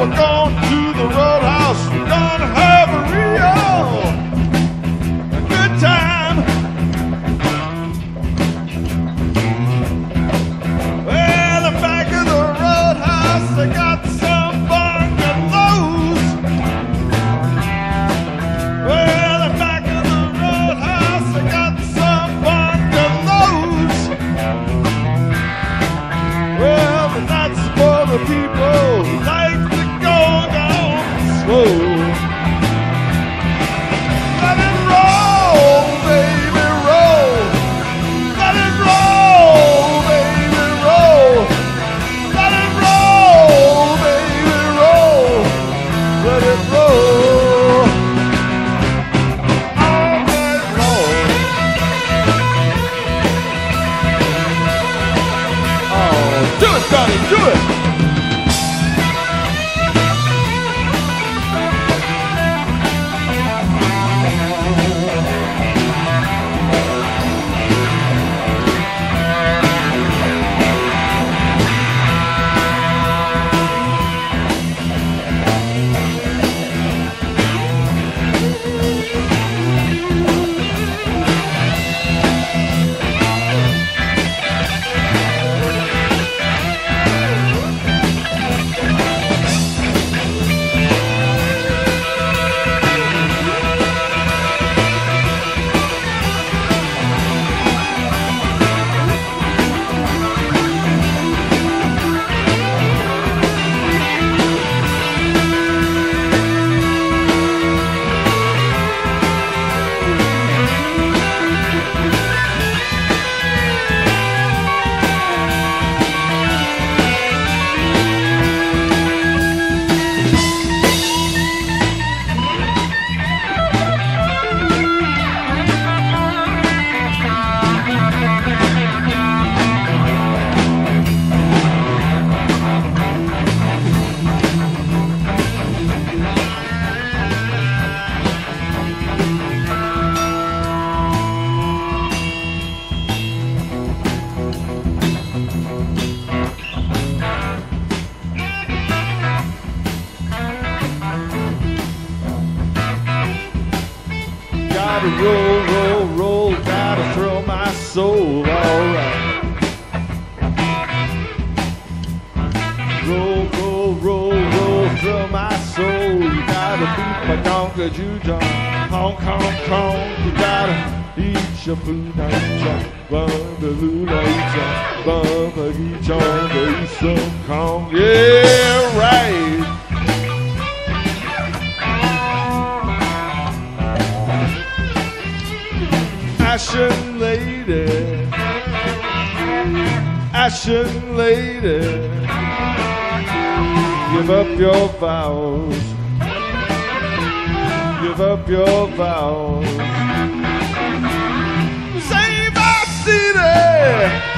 We're going to the roadhouse. Do it, Gotta roll, roll, roll, gotta throw my soul, alright. Roll, roll, roll, roll, throw my soul. You gotta beat my donka jujon, honk, honk, honk. You gotta eat your food, your bundaloo, your bumper, eat your some corn. Yeah, right. Ashen lady, ashen lady, give up your vows, give up your vows. Save our city.